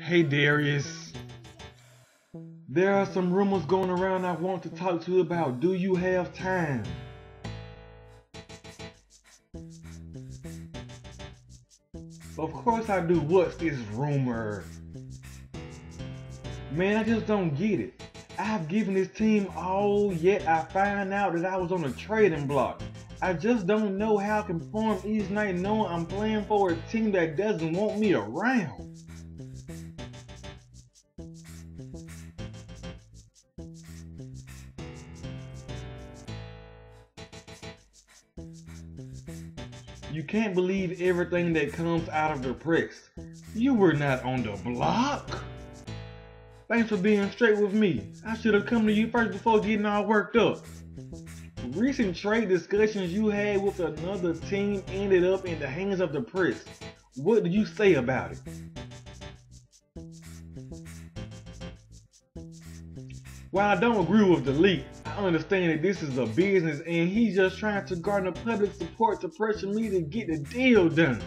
Hey Daryus. There are some rumors going around I want to talk to you about. Do you have time? Of course I do. What's this rumor? Man, I just don't get it. I've given this team all, yet I find out that I was on a trading block. I just don't know how I can perform each night knowing I'm playing for a team that doesn't want me around. You can't believe everything that comes out of the press. You were not on the block. Thanks for being straight with me. I should have come to you first before getting all worked up. Recent trade discussions you had with another team ended up in the hands of the press. What do you say about it? While I don't agree with the leak, I understand that this is a business and he's just trying to garner public support to pressure me to get the deal done.